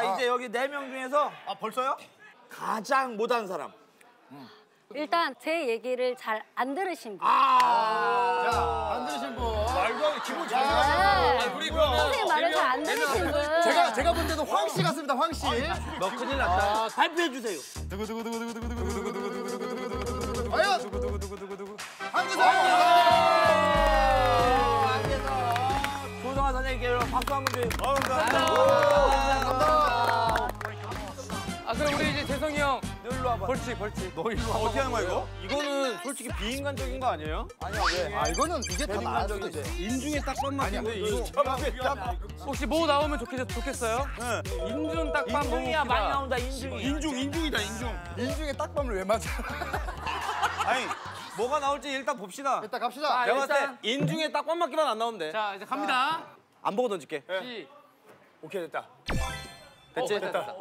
자 이제 여기 네 명 중에서 아 벌써요? 가장 못한 사람. 일단 제 얘기를 잘 안 들으신 분. 자, 안 들으신 분. 말도 안 돼. 기분 잘 네. 우리 그러면 선생님 말을 잘 안 들으신 분. 제가 제가 볼 때도 황 씨 같습니다. 황 씨. 너 큰일 났다. 발표해 주세요. 과연 황교선. 조성아 선생님께 박수 한번 주세요. 아 우리 이제 재성이 형 너 일로 와봐. 벌칙 벌칙. 너 일로 와봐. 어떻게 하는 거야 이거? 이거는 솔직히 비인간적인 거 아니에요? 아니야 왜? 아 이거는 이게 더 나았어. 인간적이지. 인중에 딱밤 맞는데 이거 혹시 뭐 나오면 좋겠, 좋겠어요? 인중 딱밤 인중이야 많이 나온다 인중이. 인중 인중이다 인중. 인중에 딱밤을 왜 맞아? 아니 뭐가 나올지 일단 봅시다. 일단 갑시다. 내가 봤을 때 인중에 딱밤 맞기만 안 나오면 돼. 자 이제 갑니다. 안 보고 던질게. 시. 오케이 됐다. 됐지? 됐다.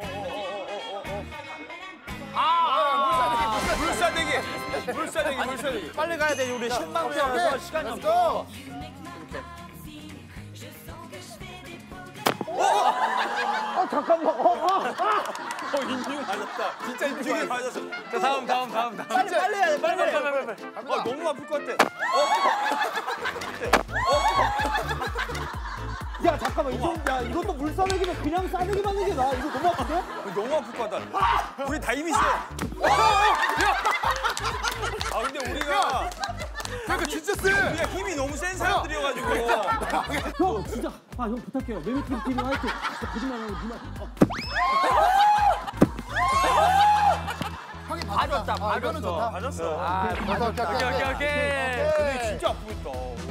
물사대기 물사대기 물사대기. 빨리 가야 돼 우리 오케이. 시간이 없어. go. 어 인중 맞았다. 진짜 인중에 맞았어. 자 다음 다음 다음 다음. 빨리 빨리 해야 돼 빨리. 빨리 빨리 빨리 빨리. 어 너무 아플 것 같아. 야 잠깐만 이거 야 이것도 물 싸대기면 그냥 싸대기 맞는 게 나아 이거 너무 아픈데? 너무 아플 것 같다. 우리 다 힘이 세. 아 근데 우리가 그러니까 진짜 쎄. 우리가 힘이 너무 센 사람들이어가지고. 형 진짜 아 형 부탁해요 매미팀 팀 화이팅 진짜 거짓말 안 하고 누나 어. 형이. 아, 이거는 좋다. 맞았어. 아, 오케이 오케이 오케이 오케이 오케이. 오케이. 진짜 아프겠다.